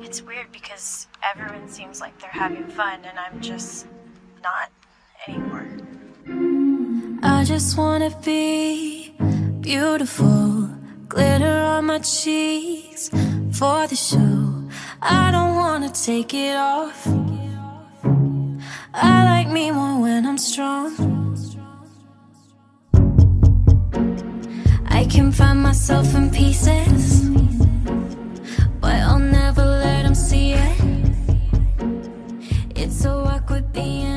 It's weird because everyone seems like they're having fun and I'm just not anymore. I just wanna be beautiful, glitter on my cheeks for the show. I don't wanna take it off. I like me more when I'm strong. I can find myself in pieces It's so awkward being